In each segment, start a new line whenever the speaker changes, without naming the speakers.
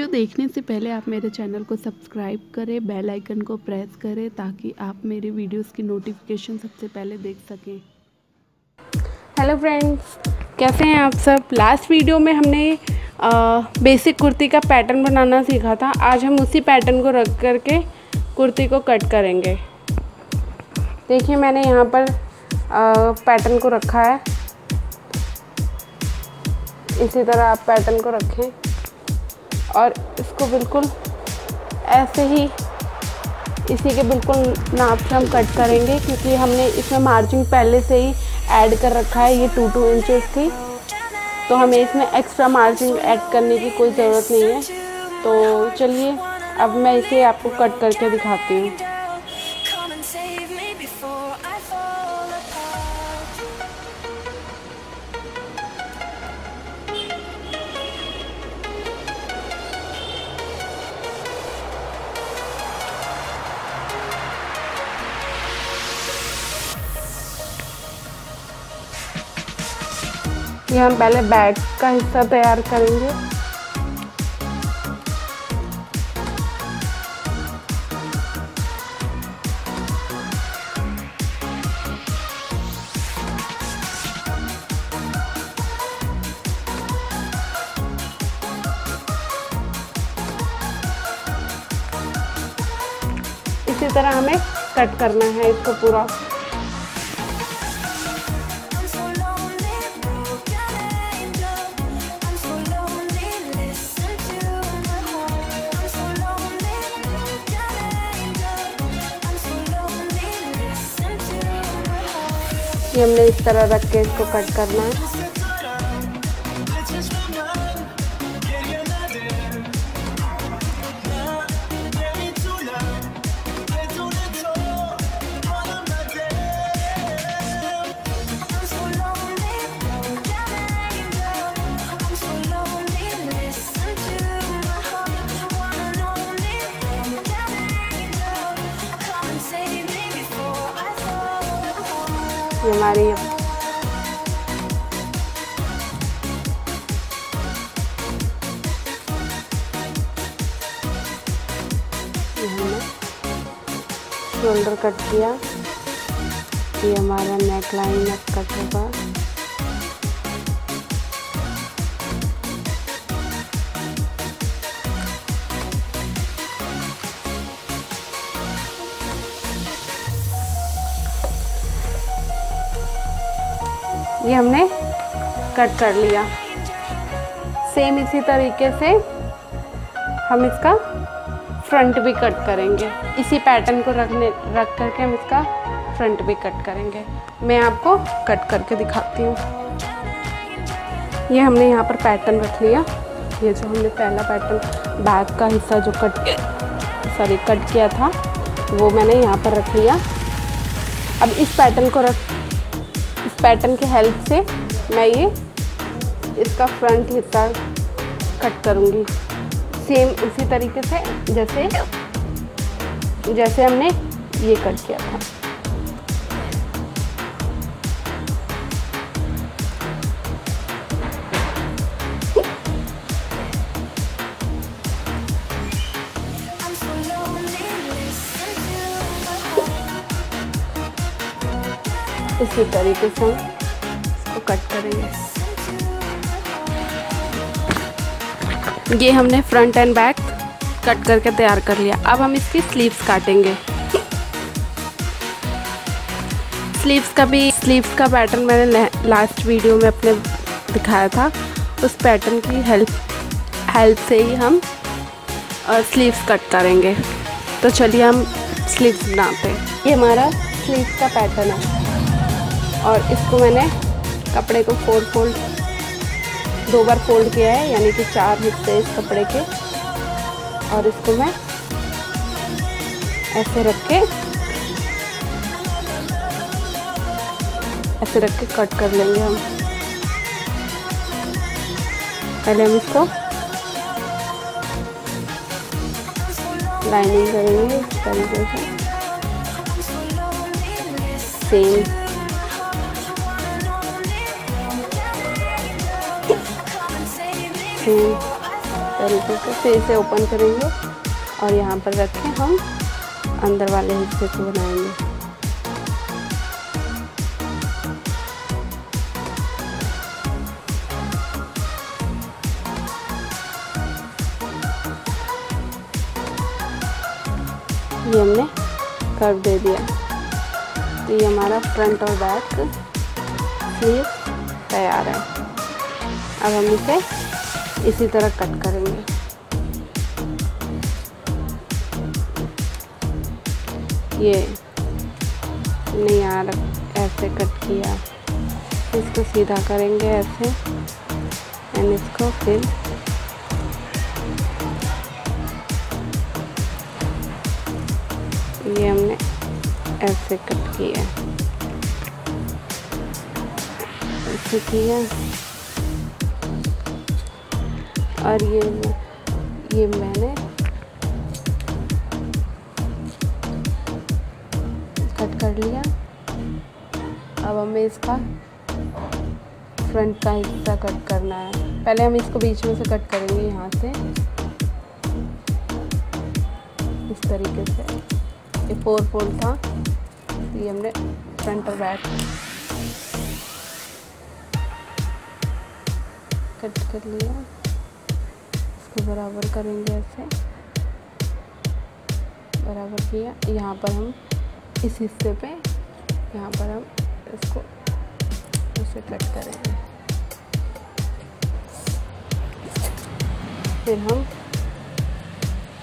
Video देखने से पहले आप मेरे चैनल को सब्सक्राइब करें बेल आइकन को प्रेस करें ताकि आप मेरे वीडियोस की नोटिफिकेशन सबसे पहले देख सकें।
हेलो फ्रेंड्स कैसे हैं आप सब? लास्ट वीडियो में हमने आ, बेसिक कुर्ती का पैटर्न बनाना सीखा था। आज हम उसी पैटर्न को रख करके कुर्ती को कट करेंगे। देखिए मैंने यहाँ पर पैटर्न को रखा है। इसी तरह आप पैटर्न को रखें। और इसको बिल्कुल ऐसे ही इसी के बिल्कुल नाप से हम कट करेंगे, क्योंकि हमने इसमें मार्जिन पहले से ही ऐड कर रखा है, ये टू टू इंचेस थी तो हमें इसमें एक्स्ट्रा मार्जिन ऐड करने की कोई ज़रूरत नहीं है। तो चलिए, अब मैं इसे आपको कट करके दिखाती हूँ। ये हम पहले बैक का हिस्सा तैयार करेंगे। इसी तरह हमें कट करना है इसको पूरा। ये हमने इस तरह रख के इसको कट करना है। ये हमारी शोल्डर कट किया। ये हमारा नेक लाइन कट होगा। ये हमने कट कर लिया। सेम इसी तरीके से हम इसका फ्रंट भी कट करेंगे। इसी पैटर्न को रखने, रख करके हम इसका फ्रंट भी कट करेंगे। मैं आपको कट करके दिखाती हूँ। ये हमने यहाँ पर पैटर्न रख लिया। ये जो हमने पहला पैटर्न बैक का हिस्सा जो कट सॉरी कट किया था, वो मैंने यहाँ पर रख लिया। अब इस पैटर्न को रख पैटर्न की हेल्प से मैं ये इसका फ्रंट हिस्सा कट करूँगी। सेम उसी तरीके से जैसे जैसे हमने ये कट किया था। इसी तरीके से हम इसको कट करेंगे। ये हमने फ्रंट एंड बैक कट करके तैयार कर लिया। अब हम इसकी स्लीव्स काटेंगे। स्लीव्स का भी स्लीव्स का पैटर्न मैंने लास्ट वीडियो में अपने दिखाया था। उस पैटर्न की हेल्प हेल्प से ही हम स्लीव्स कट करेंगे। तो चलिए हम स्लीव्स बनाते हैं। ये हमारा स्लीव्स का पैटर्न है। और इसको मैंने कपड़े को फोल्ड फोल्ड दो बार फोल्ड किया है, यानी कि चार हिस्से इस कपड़े के। और इसको मैं ऐसे रख के, ऐसे रख के कट कर लेंगे हम। पहले हम इसको लाइनिंग करेंगे, इस तरीके से। सेम सेम तरीके से फिर इसे ओपन करेंगे और यहाँ पर रख हम, अंदर वाले हिस्से को बनाएँगे। ये हमने कर दे दिया। तो ये हमारा फ्रंट और बैक स्लीव तैयार है। अब हम इसे इसी तरह कट करेंगे। ये नहीं रहा, ऐसे कट किया। इसको सीधा करेंगे ऐसे एंड इसको फिर ये हमने ऐसे कट किया। ऐसे किया। और ये ये मैंने कट कर लिया। अब हमें इसका फ्रंट का हिस्सा कट करना है। पहले हम इसको बीच में से कट करेंगे यहाँ से। इस तरीके से। ये फोर फोल्ड था। ये हमने फ्रंट और बैक कट कर लिया। इसको बराबर करेंगे ऐसे। बराबर किया। यहाँ पर हम इस हिस्से पे, यहाँ पर हम इसको ऐसे कट करेंगे। फिर हम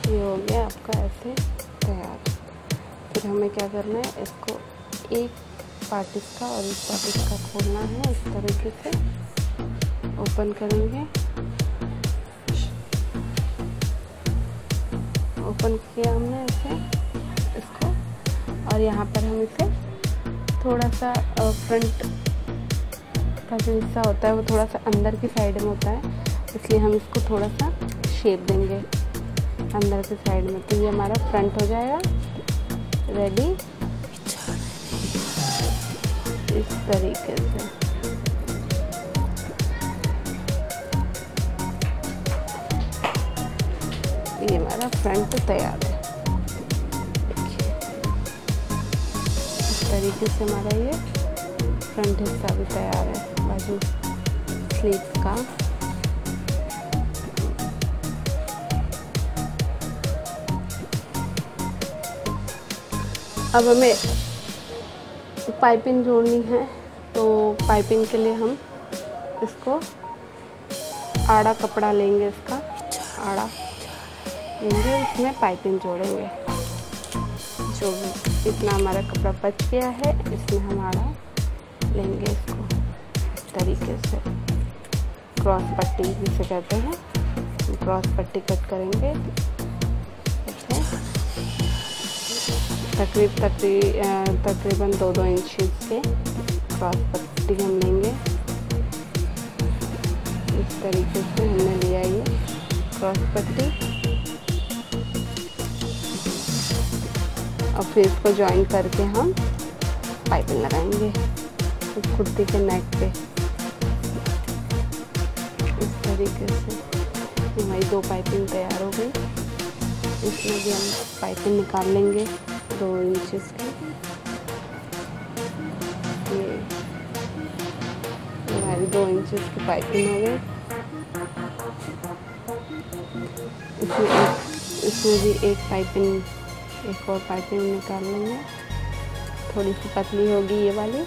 ये हो गया आपका ऐसे तैयार। फिर हमें क्या करना है, इसको एक पार्ट इसका और एक पार्ट इसका खोलना है, इस तरीके से। ओपन करेंगे। ओपन किया हमने इसे, इसको। और यहाँ पर हम इसे थोड़ा सा फ्रंट का जो हिस्सा होता है वो थोड़ा सा अंदर की साइड में होता है। इसलिए हम इसको थोड़ा सा शेप देंगे अंदर की साइड में। तो ये हमारा फ्रंट हो जाएगा। रेडी इस तरीके से। ये हमारा फ्रंट तैयार है। इस तरीके से हमारा ये फ्रंट हिस्सा भी तैयार है, बाजू स्लीव का। अब हमें पाइपिंग जोड़नी है तो पाइपिंग के लिए हम इसको आड़ा कपड़ा लेंगे इसका, आड़ा। लेंगे, उसमें पाइपिंग जोड़ेंगे। जो इतना हमारा कपड़ा बच गया है, इसमें हमारा लेंगे इसको। इस तरीके से। क्रॉस पट्टी जिसे कहते हैं। क्रॉस पट्टी कट करेंगे। तकरीब तकरीब तकरीबन दो दो इंच के क्रॉस पट्टी हम लेंगे। इस तरीके से हमने लिया ये क्रॉस पट्टी। और फिर इसको ज्वाइन करके हम पाइपिंग लगाएँगे। कुर्ती के नेक पे। इस तरीके से। हमारी दो पाइपिंग तैयार हो गई। इसमें भी हम पाइपिंग निकाल लेंगे दो इंचेस की। ये हमारी दो इंचेस की पाइपिंग हो गई। इसमें इसमें भी एक पाइपिंग एक और पाइपिंग निकाल लेंगे। थोड़ी सी पतली होगी ये वाली,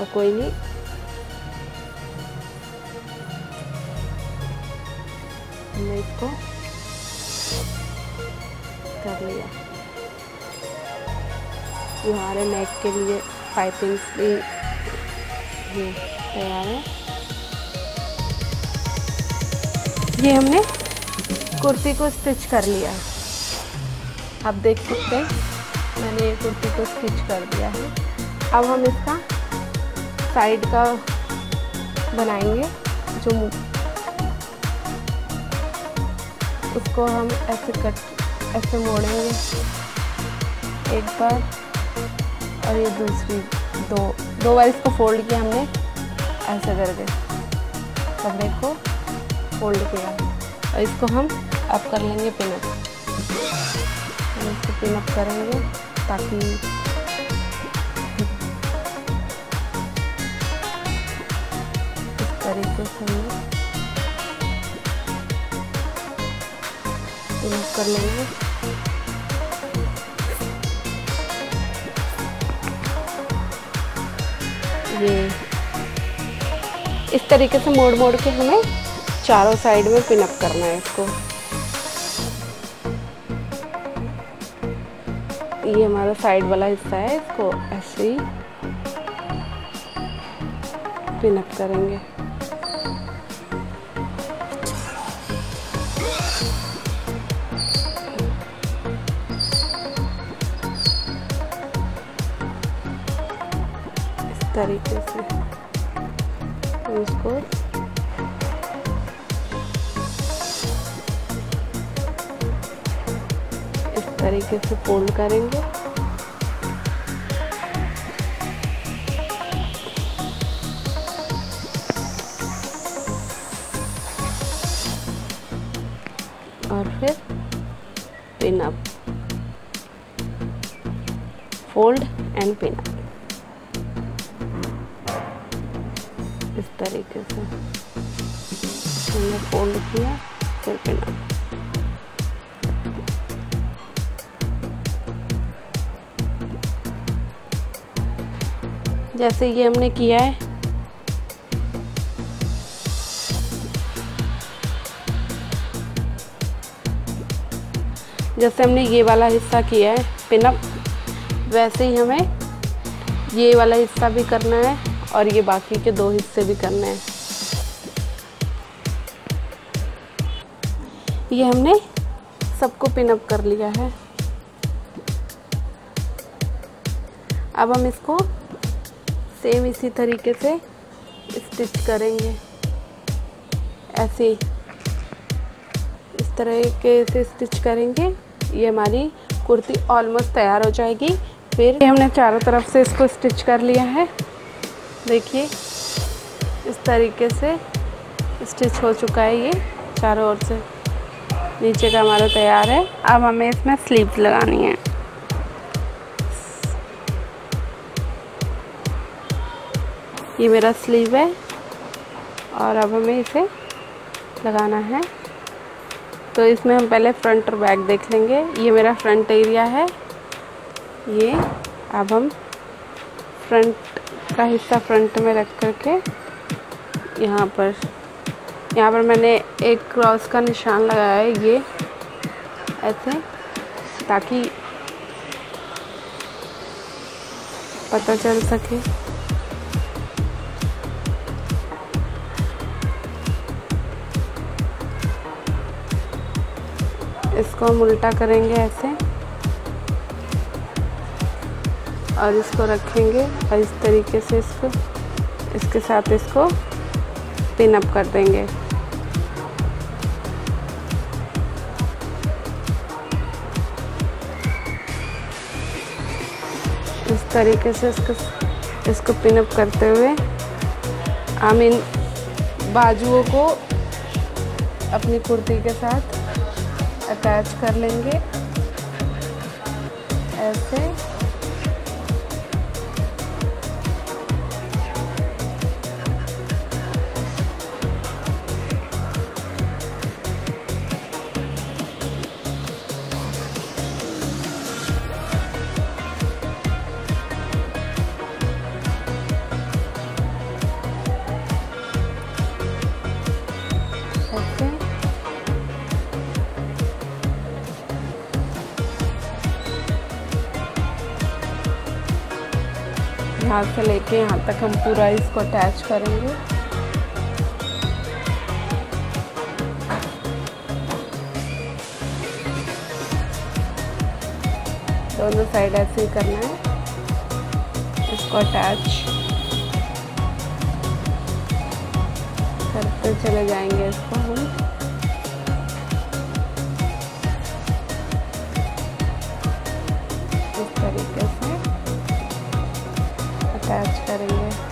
और कोई नहीं। हमने इसको कर लिया। हमारे नेक के लिए पाइपिंग भी तैयार है। ये हमने कुर्ती को स्टिच कर लिया। है आप देख सकते हैं, मैंने ये कुर्ती को स्टिच कर दिया है। अब हम इसका साइड का बनाएँगे, जो उसको हम ऐसे कट ऐसे मोड़ेंगे, एक बार, और ये दूसरी दो दो बार इसको फोल्ड किया हमने, ऐसे करके। कपड़े को फोल्ड किया। और इसको हम अब कर लेंगे पिनअप पिनअप करेंगे ताकि इस तरीके से हम पिनअप कर लेंगे। ये इस तरीके से मोड़ मोड़ के हमें चारों साइड में पिनअप करना है इसको। ये हमारा साइड वाला हिस्सा है, इसको ऐसे ही पिनअप करेंगे। इस तरीके से इसको तरीके से फोल्ड करेंगे। और फिर pin up fold and pin up जैसे ये हमने किया है। जैसे हमने ये वाला हिस्सा किया है, पिनअप। वैसे ही हमें ये वाला हिस्सा भी करना है और ये बाकी के दो हिस्से भी करने हैं। ये हमने सबको पिनअप कर लिया है। अब हम इसको सेम इसी तरीके से स्टिच करेंगे। ऐसे इस तरीके से स्टिच करेंगे। ये हमारी कुर्ती ऑलमोस्ट तैयार हो जाएगी। फिर हमने चारों तरफ़ से इसको स्टिच कर लिया है। देखिए, इस तरीके से स्टिच हो चुका है ये चारों ओर से। नीचे का हमारा तैयार है। अब हमें इसमें स्लीव्स लगानी है। ये मेरा स्लीव है और अब हमें इसे लगाना है। तो इसमें हम पहले फ्रंट और बैक देख लेंगे। ये मेरा फ्रंट एरिया है। ये अब हम फ्रंट का हिस्सा फ्रंट में रख करके यहाँ पर यहाँ पर मैंने एक क्रॉस का निशान लगाया है ये ऐसे, ताकि पता चल सके। इसको हम उल्टा करेंगे ऐसे। और इसको रखेंगे और इस तरीके से इसको, इसके साथ इसको पिन अप कर देंगे। इस तरीके से इसको इसको पिन अप करते हुए हम इन बाजुओं को अपनी कुर्ती के साथ अटैच कर लेंगे। ऐसे। यहाँ से लेके यहाँ तक हम पूरा इसको अटैच करेंगे। दोनों साइड ऐसे ही करना है। इसको अटैच करते चले जाएँगे इसको हम। अटैच करेंगे।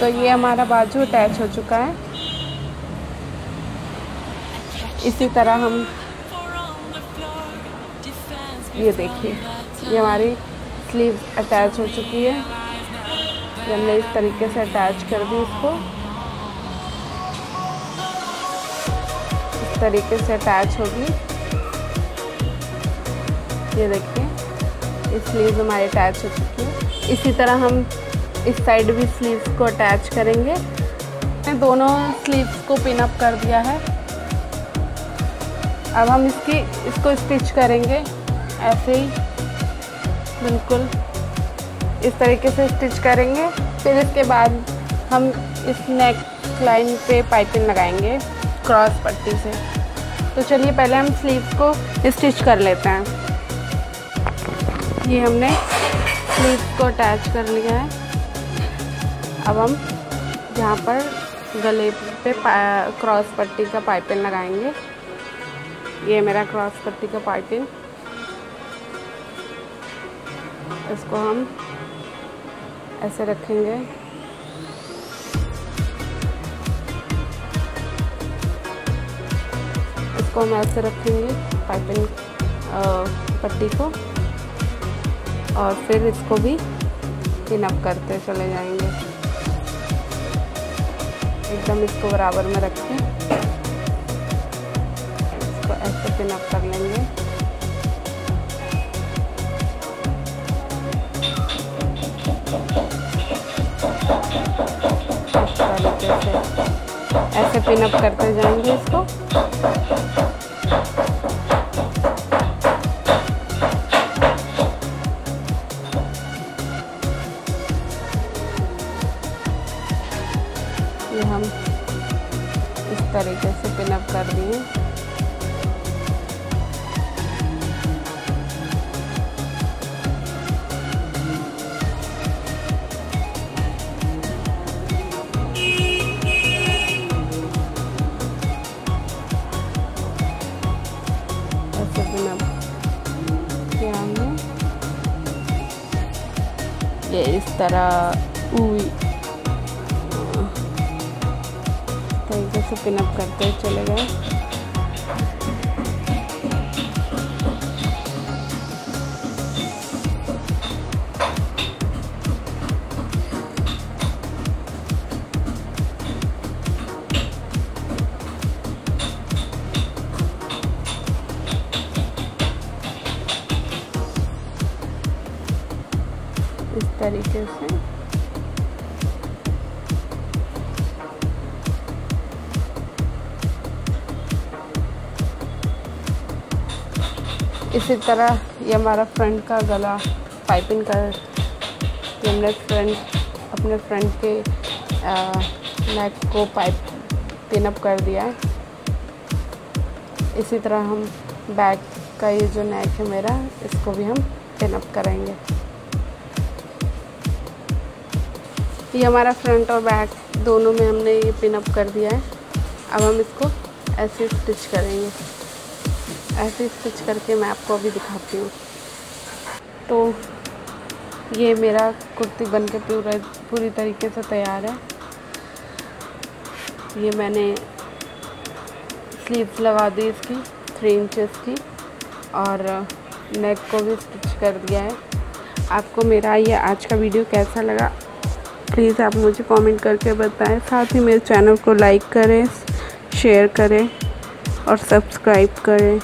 तो ये हमारा बाजू अटैच हो चुका है। इसी तरह हम ये देखिए, ये हमारी स्लीव अटैच हो चुकी है। हमने इस तरीके से अटैच कर दी इसको। इस तरीके से अटैच होगी। ये देखिए, इस स्लीव हमारी अटैच हो चुकी है। इसी तरह हम इस साइड भी स्लीव्स को अटैच करेंगे। मैंने दोनों स्लीव्स को पिन अप कर दिया है। अब हम इसकी, इसको स्टिच करेंगे। ऐसे ही, बिल्कुल। इस तरीके से स्टिच करेंगे। फिर इसके बाद हम इस नेक लाइन पे पाइपिंग लगाएँगे क्रॉस पट्टी से। तो चलिए पहले हम स्लीव्स को स्टिच कर लेते हैं। ये हमने स्लीव्स को अटैच कर लिया है। अब हम यहाँ पर गले पे क्रॉस पट्टी का पाइपिंग लगाएँगे। ये मेरा क्रॉस पट्टी का पाइपिंग इसको हम ऐसे रखेंगे। इसको हम ऐसे रखेंगे, पाइपिंग पट्टी को। और फिर इसको भी पिन अप करते चले जाएँगे। एकदम इसको बराबर में रखें इसको ऐसे पिन ऐसे पिनअप करते जाएँगे इसको। ये हम इस तरीके से पिनअप कर दिए। तरह तो तरीके से पिनअप करते चले गए। इसी तरह ये हमारा फ्रंट का गला पाइपिंग का ये हमने फ्रंट अपने फ्रंट के नेक को पाइप पिन अप कर दिया है। इसी तरह हम बैक का ये जो नेक है मेरा, इसको भी हम पिन अप करेंगे। ये हमारा फ्रंट और बैक दोनों में हमने ये पिन अप कर दिया है। अब हम इसको ऐसे स्टिच करेंगे। ऐसे स्टिच करके मैं आपको अभी दिखाती हूँ। तो ये मेरा कुर्ती बन के पूरा, पूरी तरीके से तैयार है। ये मैंने स्लीव्स लगा दी इसकी थ्री इंचेस की, और नेक को भी स्टिच कर दिया है। आपको मेरा ये आज का वीडियो कैसा लगा प्लीज़ आप मुझे कमेंट करके बताएँ। साथ ही मेरे चैनल को लाइक करें शेयर करें, और सब्सक्राइब करें।